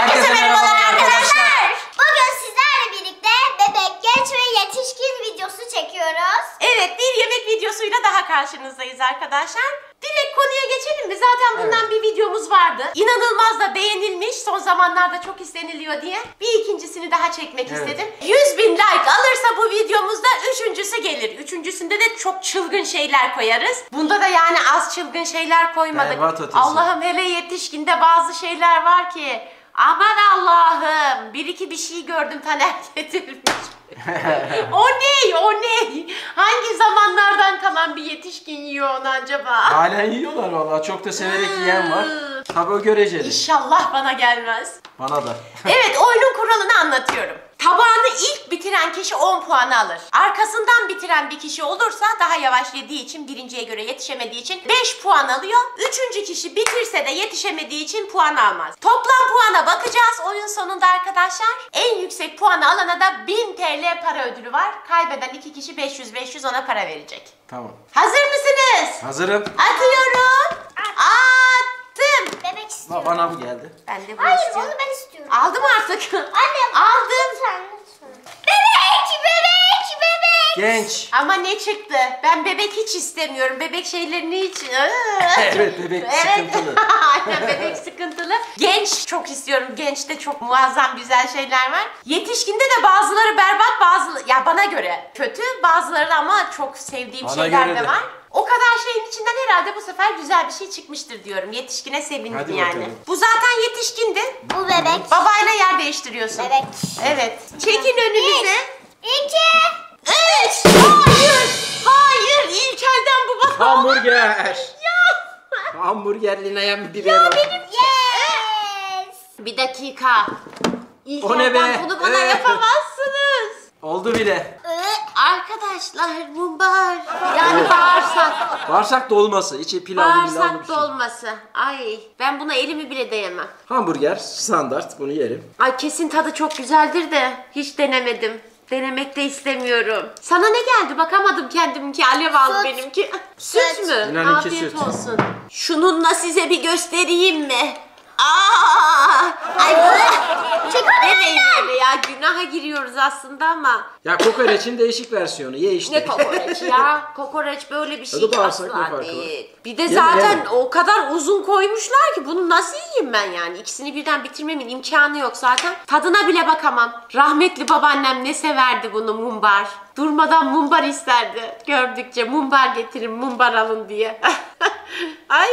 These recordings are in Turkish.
Herkese merhabalar arkadaşlar. Bugün sizlerle birlikte bebek, genç ve yetişkin videosu çekiyoruz. Evet bir yemek videosuyla daha karşınızdayız arkadaşlar. Direkt konuya geçelim mi? Zaten bundan bir videomuz vardı. İnanılmaz da beğenilmiş. Son zamanlarda çok isteniliyor diye. Bir ikincisini daha çekmek Evet. istedim. 100 bin like alırsa bu videomuzda üçüncüsü gelir. Üçüncüsünde de çok çılgın şeyler koyarız. Bunda da yani az çılgın şeyler koymadık. Allah'ım hele yetişkinde bazı şeyler var ki. Aman Allah'ım. Bir iki bir şey gördüm Taner getirmiş. o ne? O ne? Hangi zamanlardan kalan bir yetişkin yiyor onu acaba? Halen yiyorlar vallahi çok da severek yiyen var. Tabii o göreceli. İnşallah bana gelmez. Bana da. Evet oyunun kuralını anlatıyorum. Tabağını ilk bitiren kişi 10 puan alır. Arkasından bitiren bir kişi olursa daha yavaş yediği için birinciye göre yetişemediği için 5 puan alıyor. Üçüncü kişi bitirse de yetişemediği için puan almaz. Toplam puana bakacağız oyun sonunda arkadaşlar. En yüksek puanı alana da 1000 TL para ödülü var. Kaybeden iki kişi 500-500 ona para verecek. Tamam. Hazır mısınız? Hazırım. Atıyorum. Attım. Bebek istiyorum. Ba- Bana bu geldi. Ben de bunu Hayır istiyorum. onu ben istiyorum. Aldım artık. Anne Aldım. lütfen lütfen. Bebek. Genç. Ama ne çıktı? Ben bebek hiç istemiyorum. Bebek şeylerini hiç... Evet, bebek sıkıntılı. Aynen bebek sıkıntılı. Genç çok istiyorum. Gençte çok muazzam güzel şeyler var. Yetişkinde de bazıları berbat bazı ya bana göre kötü bazıları da ama çok sevdiğim Bana şeyler de de. var. O kadar şeyin içinden herhalde bu sefer güzel bir şey çıkmıştır diyorum. Yetişkine sevindim Hadi yani. bakalım. Bu zaten yetişkindi. Bu bebek. Babayla yer değiştiriyorsun. Bebek. Evet. Çekin önünüze. İki. Üç. Hayır. Hayır. İlkel'den bu bana. Hamburger. Hamburger Lina'ya bir biber al. Yes. Bir dakika. İlkel'den O ne be? bunu bana Ee. yapamazsınız. Oldu bile. Ee, Arkadaşlar mumbar. Yani bağırsak. Bağırsak dolması. içi pilavlı pilavlı bir Bağırsak şey. dolması. Ay ben buna elimi bile değemem. Hamburger standart bunu yerim. Ay kesin tadı çok güzeldir de hiç denemedim. Denemek de istemiyorum. Sana ne geldi? Bakamadım kendiminki. Alev aldı Süt. benimki. Süt, Süt. mü? İnanın ki Afiyet süt. olsun. Şununla size bir göstereyim mi? Aa! Ay Çek onu Demeyin öyle ya. Günaha giriyoruz aslında ama. Ya kokoreçin değişik versiyonu. Ye işte. Ne kokoreç ya? Kokoreç böyle bir şey bağırsak ne asla farkı var? değil. Bir de Yeme, zaten yeme. o kadar uzun koymuşlar ki bunu nasıl yiyeyim ben yani? İkisini birden bitirmemin imkanı yok zaten. Tadına bile bakamam. Rahmetli babaannem ne severdi bunu mumbar. Durmadan mumbar isterdi. Gördükçe mumbar getirin mumbar alın diye. Ay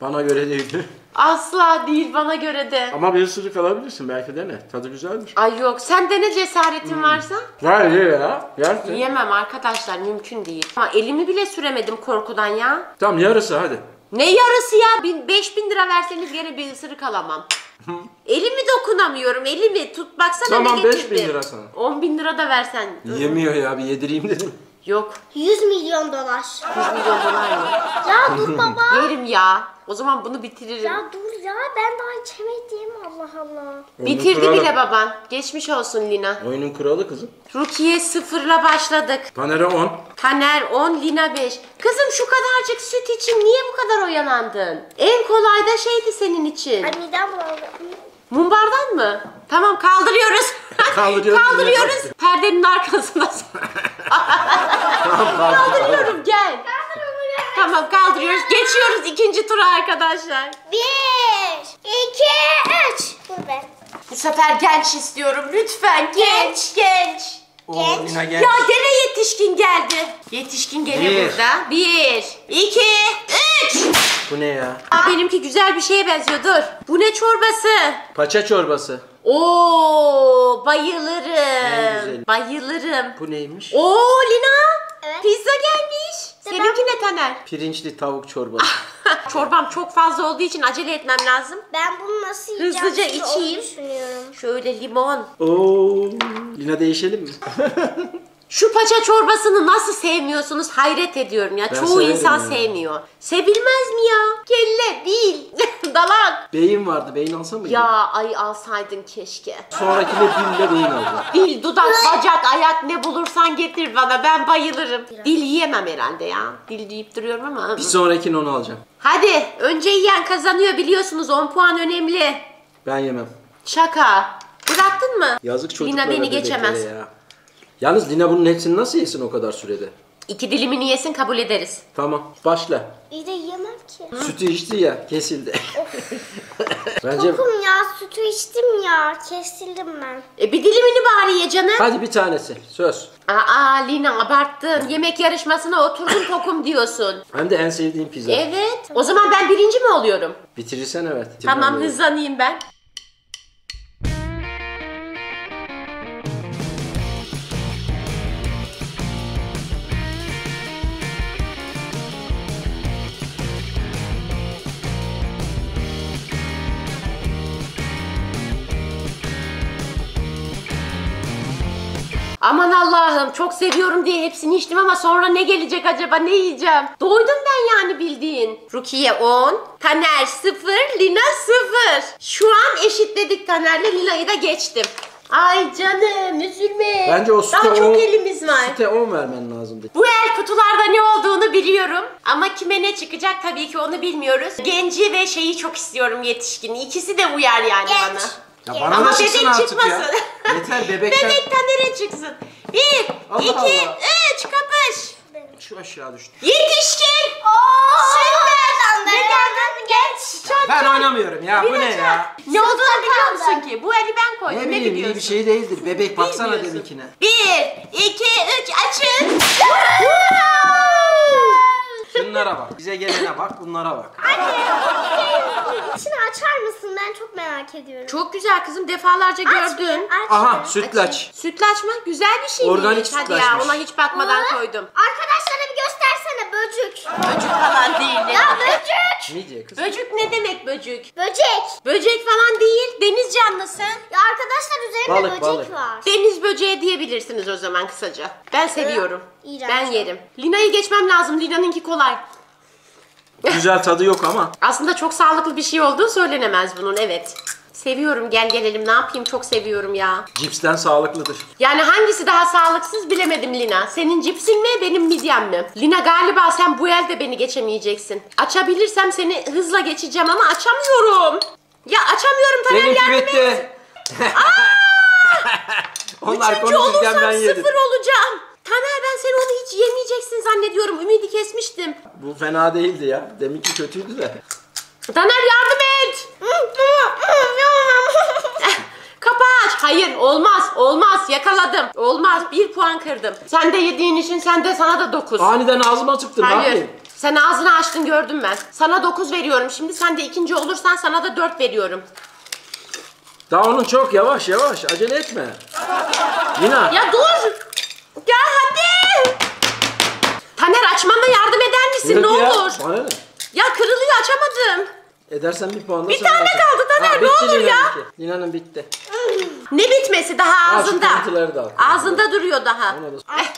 Bana göre değil. asla değil bana göre de. Ama bir ısırık alabilirsin belki dene. Tadı güzeldir. Ay yok sen de ne cesaretin varsa. Ver ye ya. Yersin. Yiyemem arkadaşlar mümkün değil. Ama elimi bile süremedim korkudan ya. Tamam yarısı hadi. Ne yarısı ya? Bin, 5000 lira verseniz gene bir ısırık alamam. elimi dokunamıyorum. Elimi tut baksana Tamam, ne 5000 getirdim. lira sana. 10 bin lira da versen. Yemiyor ya bir yedireyim dedim. Yok. 100 milyon dolar. 100 milyon dolar mı? Ya dur baba. Yerim ya. O zaman bunu bitiririm. ya dur ya ben daha içemedim Allah Allah. Bitirdi Oyunun bile baban. Geçmiş olsun Lina. Oyunun kuralı kızım. Rukiye sıfırla başladık. Panere 10. Taner 10, Lina 5. Kızım şu kadarcık süt için niye bu kadar oyalandın? En kolay da şeydi senin için. Ay midem bulandı. Mumbardan mı? Tamam kaldırıyoruz. Kaldırıyoruz. kaldırıyoruz. Perdenin arkasına. Kaldırıyorum gel. Tamam kaldırıyoruz. Geçiyoruz ikinci tura arkadaşlar. Bir, iki, üç. Dur be. Bu sefer genç istiyorum lütfen. Genç genç. Oo, Genç. Lina genç. Ya gene yetişkin geldi. Yetişkin gene Bir. burada. Bir, iki, üç. Bu ne ya? Aa, benimki güzel bir şeye benziyor dur. Bu ne çorbası? Paça çorbası. Oo En bayılırım. güzeli. Bayılırım. Bu neymiş? Oo Lina. Evet. Pizza gelmiş. Seninki ne Taner? Pirinçli tavuk çorbası. Çorbam çok fazla olduğu için acele etmem lazım. Ben bunu nasıl yiyeceğim? Hızlıca içeyim. düşünüyorum. Şöyle limon. Oo. Lina değişelim mi? Şu paça çorbasını nasıl sevmiyorsunuz hayret ediyorum ya. Ben Çoğu severim insan ya. sevmiyor. Sevilmez mi ya? Kelle değil. Dalak. beyin vardı. Beyin alsa mıydı? Ya ay alsaydın keşke. Sonrakine dille beyin alacağım. Dil, dudak, bacak, ayak ne bulursan getir bana. Ben bayılırım. Dil yiyemem herhalde ya. Dil deyip duruyorum ama. Bir sonrakine onu alacağım. Hadi önce yiyen kazanıyor biliyorsunuz 10 puan önemli. Ben yemem. Şaka. Bıraktın mı? Yazık çocuklara Lina beni bebeklere geçemez. ya. Yalnız Lina bunun hepsini nasıl yesin o kadar sürede? İki dilimini yesin kabul ederiz. Tamam başla. İyi de yiyemem ki. Sütü içti ya kesildi. Bence Tokum ya sütü içtim ya. Kesildim ben. E bir dilimini bari ye canım. hadi bir tanesi söz. Aa Lina abarttın. Yemek yarışmasına oturdun tokum diyorsun. Hem de en sevdiğim pizza. Evet. O zaman ben birinci mi oluyorum? Bitirirsen evet. Tamam hızlanayım ben. Aman Allah'ım çok seviyorum diye hepsini içtim ama sonra ne gelecek acaba ne yiyeceğim? Doydum ben yani bildiğin. Rukiye 10, Taner 0, Lina 0. Şu an eşitledik Taner'le Lina'yı da geçtim. Ay canım üzülme. Bence o süte Daha çok 10 elimiz var. Süte 10 vermen lazımdı. Bu el kutularda ne olduğunu biliyorum. Ama kime ne çıkacak tabii ki onu bilmiyoruz. Genci ve şeyi çok istiyorum yetişkini. İkisi de uyar yani Genç. bana. Ya Ama bana Ama da çıksın bebek artık çıkmasın. ya. Yeter bebekten. Bebek Taner'e çıksın. Bir, Allah iki, Allah. üç, kapış. Şu aşağı düştü. Yetişkin. Süper. Ne geldin? Geç. Çok Ben çok- oynamıyorum ya bu ne ya? Ne olduğunu biliyor musun ki? Bu eli ben koydum. Ne Ne, bileyim iyi biliyorsun? bir şey değildir. Bebek baksana Bilmiyorsun. benimkine. Bir, iki, üç, açın. Şunlara bak. Bize gelene bak bunlara bak. İçini açar mısın? Ben çok merak ediyorum. Çok güzel kızım. Defalarca gördün. Aç. Aha sütlaç. Sütlaç mı? Güzel bir şey Organik miymiş? Hadi ya sütlaçmış. ona hiç bakmadan Aa, koydum. Arkadaşlara bir göstersene böcük. Böcük falan değil. Ya böcük. Midye kız. Böcük ne demek böcük? Böcek. Böcek falan değil. Deniz canlısı. Ya arkadaşlar üzerinde Balık, böcek balık. var. Deniz böceği diyebilirsiniz o zaman kısaca. Ben seviyorum. İğrenç. Ben yerim. Lina'yı geçmem lazım. Lina'nınki kolay. Güzel tadı yok ama. Aslında çok sağlıklı bir şey olduğu söylenemez bunun evet. Seviyorum gel gelelim ne yapayım çok seviyorum ya. Cipsten sağlıklıdır. Yani hangisi daha sağlıksız bilemedim Lina. Senin cipsin mi benim midyem mi? Lina galiba sen bu elde beni geçemeyeceksin. Açabilirsem seni hızla geçeceğim ama açamıyorum. Ya açamıyorum Taner Benimki yardım et. bitti. Onlar Üçüncü konuşurken olursam ben yedim. sıfır olacağım. Ben seni onu hiç yemeyeceksin zannediyorum. Ümidi kesmiştim. Bu fena değildi ya. Deminki kötüydü de. Taner yardım et. Kapı aç. Hayır olmaz olmaz yakaladım. Olmaz bir puan kırdım. Sen de yediğin için sen de sana da dokuz. Aniden ağzıma çıktı. Ne Hayır. yapayım? Sen ağzını açtın gördüm ben. Sana 9 veriyorum. Şimdi sen de ikinci olursan sana da 4 veriyorum. Daha onun çok yavaş yavaş. Acele etme. Lina. Ya dur. Ya hadi. Taner açmama yardım eder misin? Ne ya, olur. Bana ne? Ya kırılıyor açamadım. Edersen bir puan da Bir tane alacaksın. kaldı Taner, ne bitti olur ya. Lina'nın bitti. Ne bitmesi daha Al şu ağzında. kırıntıları da al. Ağzında duruyor daha. Ona da- Eh.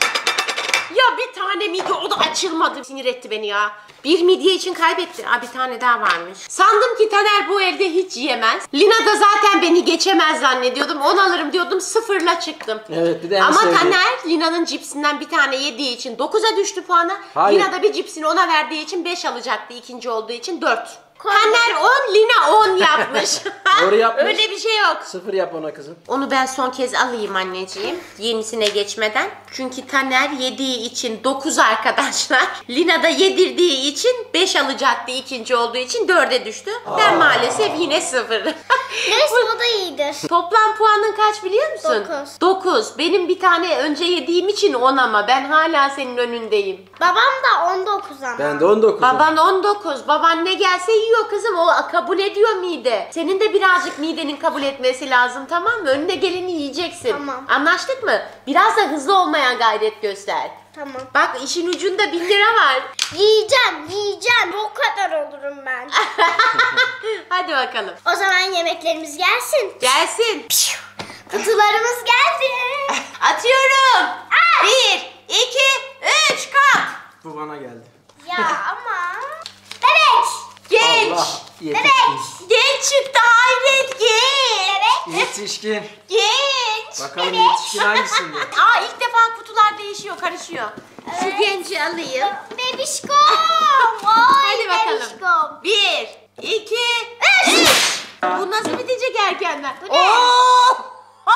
Ya bir tane midye o da açılmadı. Sinir etti beni ya. Bir midye için kaybetti. Aa bir tane daha varmış. Sandım ki Taner bu elde hiç yiyemez. Lina da zaten beni geçemez zannediyordum. 10 alırım diyordum sıfırla çıktım. Evet bir de en Ama sevdiğim- Taner Lina'nın cipsinden bir tane yediği için 9'a düştü puanı. Hayır. Lina da bir cipsini ona verdiği için 5 alacaktı. ikinci olduğu için 4. Taner 10, Lina 10 yapmış. Doğru yapmış. Öyle bir şey yok. Sıfır yap ona kızım. Onu ben son kez alayım anneciğim. Yenisine geçmeden. Çünkü Taner yediği için 9 arkadaşlar. Lina da yedirdiği için 5 alacaktı ikinci olduğu için 4'e düştü. Ben maalesef yine 0. Neyse o da iyidir. Toplam puanın kaç biliyor musun? Dokuz. 9. Benim bir tane önce yediğim için 10 ama ben hala senin önündeyim. Babam da 19 ama. Ben de 19. Baban 19. Baban ne gelse yiyor kızım. O kabul ediyor mide. Senin de birazcık midenin kabul etmesi lazım tamam mı? Önüne geleni yiyeceksin. Tamam. Anlaştık mı? Biraz da hızlı olmaya gayret göster. Tamam. Bak işin ucunda 1000 lira var. Yiyeceğim, yiyeceğim. O kadar olurum ben. Hadi bakalım. o zaman yemeklerimiz gelsin. Gelsin. Kutularımız geldi. Atıyorum. Bir, iki, üç, kalk. Bu bana geldi. ya ama. Bebek. Genç. Allah yetişkin. Genç çıktı hayret genç. Yetişkin. Genç. Bakalım yetişkin hangisinde? Aa ilk defa kutular değişiyor, karışıyor. Şu genci alayım. Bebişkom. Oy Hadi bakalım. bebişkom. Bir, iki, üç. Bu nasıl bitecek erkenden? Bu ne? Oo!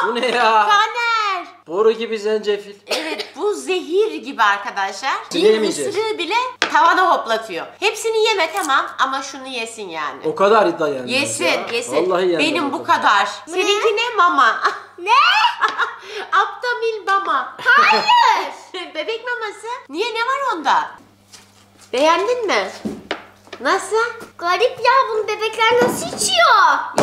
Bu ne ya? Taner. Boru gibi zencefil. Evet bu zehir gibi arkadaşlar. Bir Yemeyeceğiz. ısırığı bile tavana hoplatıyor. Hepsini yeme tamam ama şunu yesin yani. O kadar iddia yenmez Yesin, ya. yesin. Vallahi yenmez Benim o bu kadar. kadar. Seninki ne mama? Ne? Aptamil mama. Hayır. Bebek maması. Niye ne var onda? Beğendin mi? Nasıl? Garip ya bunu bebekler nasıl içiyor?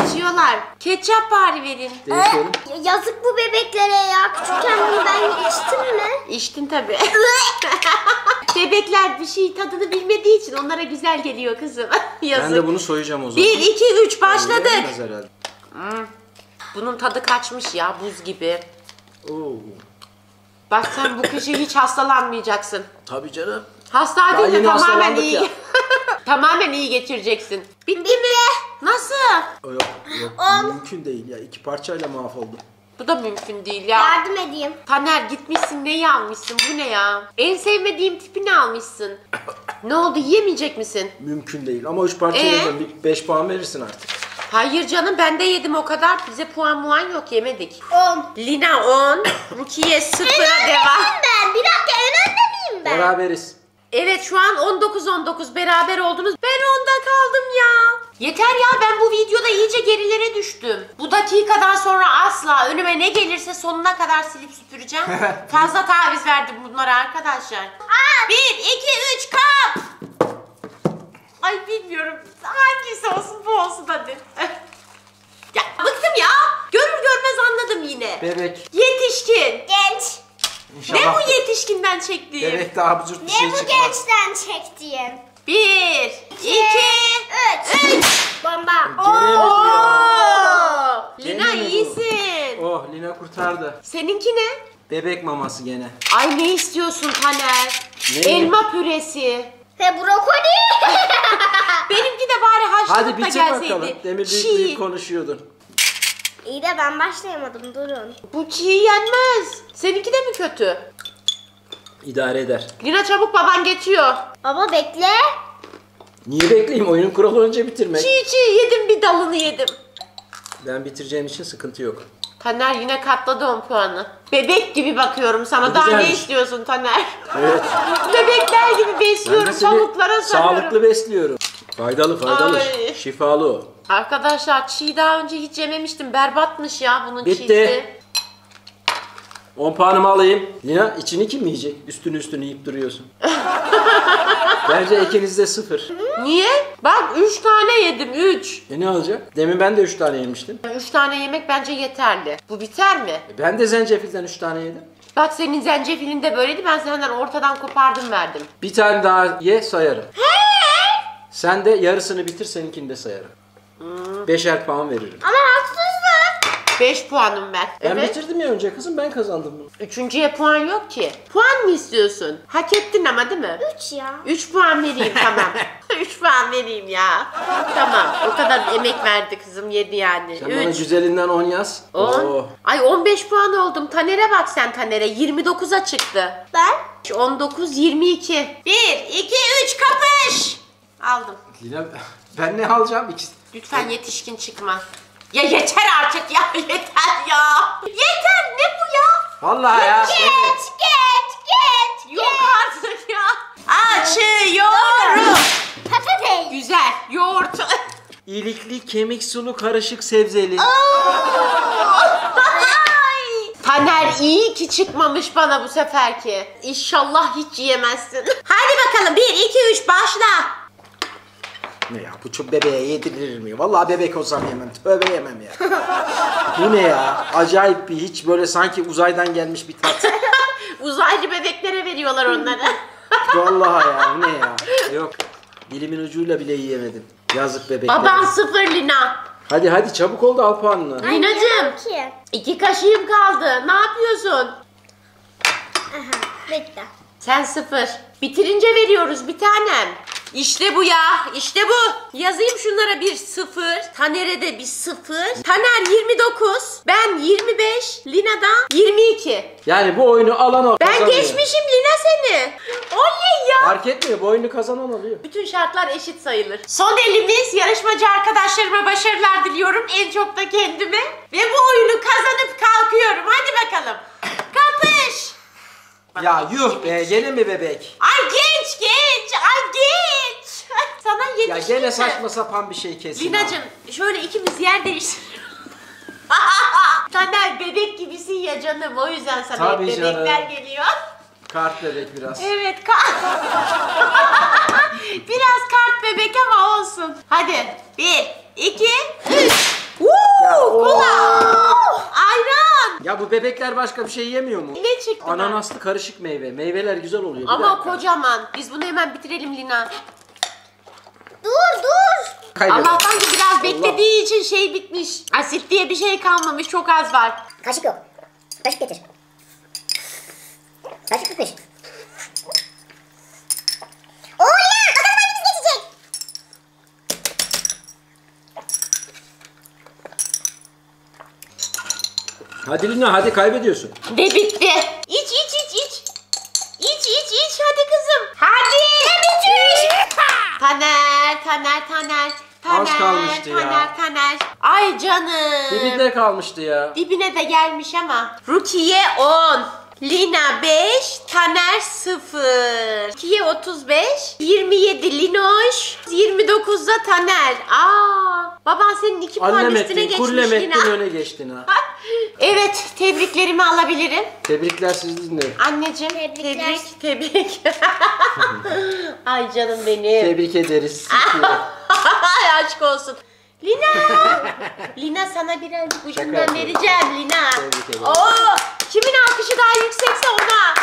İçiyorlar. Ketçap bari verin. Ee, yazık bu bebeklere ya. Küçükken bunu ben içtim mi? İçtin tabii. Bebekler bir şey tadını bilmediği için onlara güzel geliyor kızım. Yazık. Ben de bunu soyacağım o zaman. 1, 2, 3 başladık. Herhalde. Bunun tadı kaçmış ya buz gibi. Oo. Bak sen bu kışın hiç hastalanmayacaksın. Tabii canım. Hasta değil de tamamen iyi. tamamen iyi geçireceksin. Bitti mi? O Yok, yok. Ol. Mümkün değil ya. İki parçayla mahvoldu. Bu da mümkün değil ya. Yardım edeyim. Taner gitmişsin neyi almışsın bu ne ya? En sevmediğim tipini almışsın. ne oldu yiyemeyecek misin? Mümkün değil. Ama üç parça Ee? yiyeceğim. Bir beş puan verirsin artık. Hayır canım ben de yedim o kadar. Bize puan muan yok yemedik. 10. Lina 10, Rukiye 0'a devam. ben. Bir dakika en önde miyim ben? Beraberiz. Evet şu an 19-19 beraber oldunuz. Ben onda kaldım ya. Yeter ya ben bu videoda iyice gerilere düştüm. Bu dakikadan sonra asla önüme ne gelirse sonuna kadar silip süpüreceğim. Fazla taviz verdim bunlara arkadaşlar. 1, 2, 3 kap. Ay bilmiyorum hangisi olsun bu olsun hadi. ya bıktım ya. Görür görmez anladım yine. Bebek. Yetişkin. Genç. Ne İnşallah. bu yetişkinden çektiğim? Bebek daha absürt bir Ne şey bu çıkmaz. gençten çektiğin? Bir, iki, Üç. üç. Bomba. Oo! Gene Lina mi bu? iyisin. Oh Lina kurtardı. Seninki ne? Bebek maması gene. Ay ne istiyorsun Taner? Ne? Elma püresi. Ve brokoli. Benimki de bari haşlanıp Hadi da bitir gelseydi. bakalım. Demir büyük Çiğ. büyük konuşuyordun. İyi de ben başlayamadım durun. Bu çiğ yenmez. Seninki de mi kötü? İdare eder. Lina çabuk baban geçiyor. Baba bekle. Niye bekleyeyim? Oyunun kuralı önce bitirmek. Çiğ çiğ yedim bir dalını yedim. Ben bitireceğim için sıkıntı yok. Taner yine katladı 10 puanı. Bebek gibi bakıyorum sana. Daha ne Güzelmiş. istiyorsun Taner? Evet. Bebekler gibi besliyorum. Tavuklara sarıyorum. sağlıklı besliyorum. Faydalı faydalı. Ay. Şifalı o. Arkadaşlar çiğ daha önce hiç yememiştim. Berbatmış ya bunun Bitti. çiğsi. 10 puanımı alayım. Lina içini kim yiyecek? Üstünü üstünü yiyip duruyorsun. Bence ikiniz de sıfır. Niye? Bak 3 tane yedim 3. E ne olacak? Demin ben de 3 tane yemiştim. 3 tane yemek bence yeterli. Bu biter mi? E ben de zencefilden 3 tane yedim. Bak senin zencefilin de böyleydi. Ben senden ortadan kopardım verdim. Bir tane daha ye sayarım. Sen de yarısını bitir seninkini de sayarım. Beşer puan veririm. Ama haksızlık. 5 puanım ben. Ben evet. bitirdim ya önce kızım ben kazandım bunu. Üçüncüye puan yok ki. Puan mı istiyorsun? Hak ettin ama değil mi? Üç ya. 3 puan vereyim tamam. 3 puan vereyim ya. Tamam. O kadar emek verdi kızım yedi yani. Sen bana 3 güzelinden 10 yaz. 10. Oo. Ay 15 puan oldum. Taner'e bak sen Taner'e. 29'a çıktı. Ben? 19 22. 1 2 3 kapış. Aldım. Lina ben ne alacağım? İkisi. Lütfen yetişkin çıkma. Ya yeter artık ya yeter ya. Yeter ne bu ya? Vallahi ya. Geç geç geç. Yok artık ya. Açıyorum. Patates. Güzel yoğurt. İlikli kemik sulu karışık sebzeli. Taner iyi ki çıkmamış bana bu seferki. İnşallah hiç yiyemezsin. Hadi bakalım 1 2 3 başla. Ne ya bu çok bebeğe yedirilir mi? Vallahi bebek olsam yemem. Tövbe yemem ya. bu ne ya? Acayip bir hiç böyle sanki uzaydan gelmiş bir tat. Uzaylı bebeklere veriyorlar onları. Vallahi ya bu ne ya? Yok. Dilimin ucuyla bile yiyemedim. Yazık bebekler. Baban sıfır Lina. Hadi hadi çabuk ol da al puanını. Linacığım Ki. iki kaşığım kaldı. Ne yapıyorsun? Aha bitti. Sen sıfır. Bitirince veriyoruz bir tanem. İşte bu ya. işte bu. Yazayım şunlara bir sıfır. Taner'e de bir sıfır. Taner 29. Ben 25. Lina'dan 22. Yani bu oyunu alan o Ben kazanıyor. geçmişim Lina seni. Oley ya. Fark etmiyor bu oyunu kazanan oluyor. Bütün şartlar eşit sayılır. Son elimiz yarışmacı arkadaşlarıma başarılar diliyorum. En çok da kendime. Ve bu oyunu kazanıp kalkıyorum. Hadi bakalım. Kapış. Ya yuh be gene mi bebek? Ay geç geç. Ay geç. Gene saçma sapan bir şey kesin. Lina'cığım şöyle ikimiz yer değiştirelim. Taner bebek gibisin ya canım. O yüzden sana Tabii hep bebekler canım. geliyor. Kart bebek biraz. Evet kart. Biraz kart bebek ama olsun. Hadi. Bir, iki, üç. Ya, Woo, kola. Ayran. Ya bu bebekler başka bir şey yemiyor mu? Ne çıktı? ben? Ananaslı karışık meyve. Meyveler güzel oluyor. Bir Ama dakika. kocaman. Biz bunu hemen bitirelim Lina. Dur dur. Kaybeder. Allah'tan ki biraz beklediği için şey bitmiş. Asit diye bir şey kalmamış. Çok az var. Kaşık yok. Kaşık getir. Kaşık. Oya! Bakalım hangimiz geçecek? Hadi Lina hadi kaybediyorsun. Ve bitti. Taner, Taner, Taner. Az kalmıştı ya. Taner, Taner. Ay canım. Dibinde kalmıştı ya. Dibine de gelmiş ama. Rukiye 10. Lina 5, Taner 0. Rukiye 35, 27 Linoş, 29'da Taner. Aa, baban senin 2 puan Annem üstüne ettin, geçmiş kullem ettin Lina. öne geçtin ha. Evet, tebriklerimi alabilirim. Tebrikler sizin de. Anneciğim, Tebrikler. tebrik, tebrik. Ay canım benim. Tebrik ederiz. Ay aşk olsun. Lina! Lina sana birazcık ucundan yapıyorum. vereceğim Lina. Tebrik ederim. Oo, kimin alkışı daha yüksekse ona.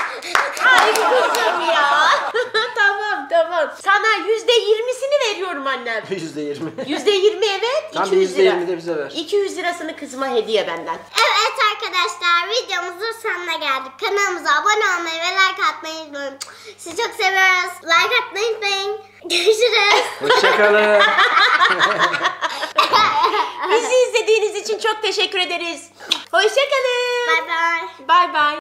Ay kızım ya. tamam tamam. Sana yüzde yirmisini veriyorum annem. Yüzde yirmi. Yüzde yirmi evet. Tam 200 yüzde lira. yirmi de bize ver. 200 lirasını kızıma hediye benden. Evet arkadaşlar videomuzun sonuna geldik. Kanalımıza abone olmayı ve like atmayı unutmayın. Sizi çok seviyoruz. Like atmayı unutmayın. Görüşürüz. Hoşçakalın. Bizi izlediğiniz için çok teşekkür ederiz. Hoşçakalın. Bye bye. Bye bye.